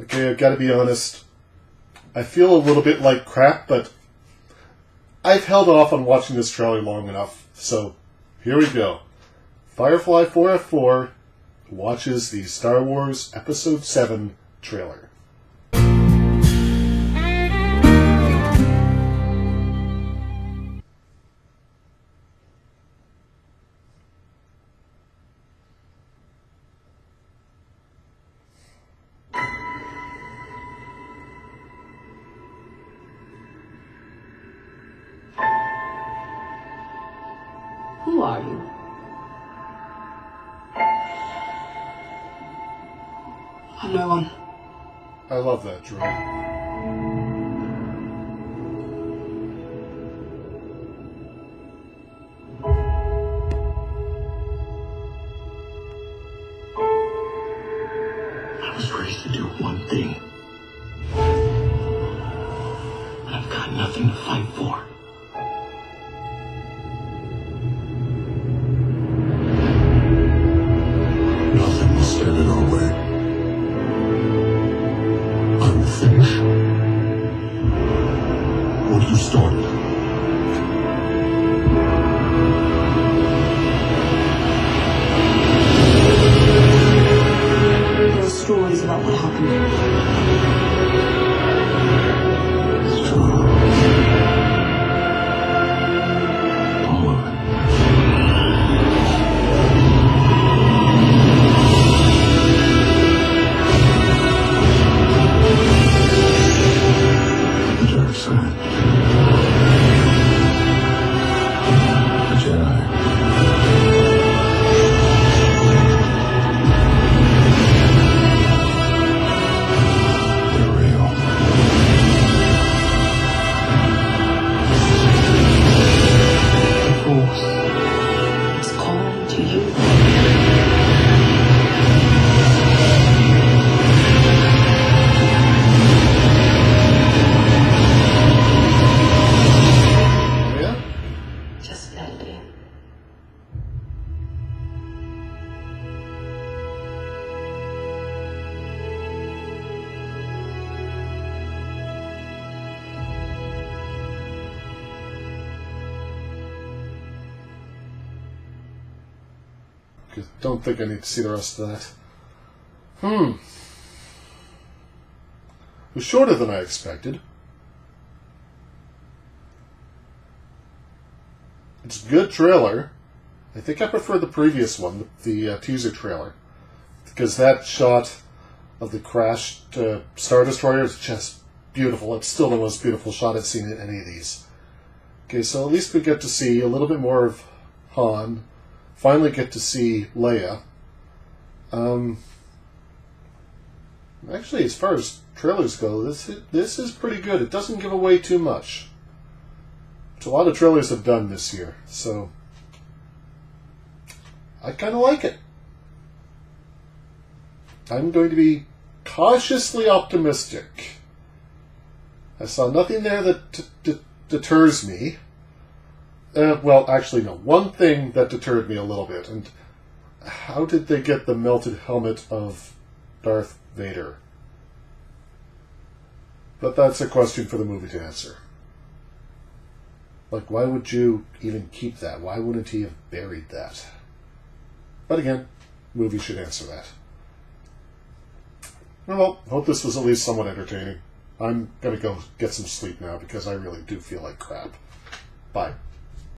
Okay, I've got to be honest. I feel a little bit like crap, but I've held off on watching this trailer long enough. So here we go. Firefly 4F4 watches the Star Wars Episode 7 trailer. Who are you? I'm no one. I love that droid. I was raised to do one thing. And I've got nothing to fight for. Because don't think I need to see the rest of that. Hmm. It was shorter than I expected. It's a good trailer. I think I prefer the previous one, the uh, teaser trailer, because that shot of the crashed uh, Star Destroyer is just beautiful. It's still the most beautiful shot I've seen in any of these. Okay, so at least we get to see a little bit more of Han. Finally, get to see Leia. Um, actually, as far as trailers go, this is, this is pretty good. It doesn't give away too much which a lot of trailers have done this year. So I kind of like it. I'm going to be cautiously optimistic. I saw nothing there that deters me. Uh, well, actually, no. One thing that deterred me a little bit, and how did they get the melted helmet of Darth Vader? But that's a question for the movie to answer. Like, why would you even keep that? Why wouldn't he have buried that? But again, movie should answer that. Well, hope this was at least somewhat entertaining. I'm gonna go get some sleep now because I really do feel like crap. Bye.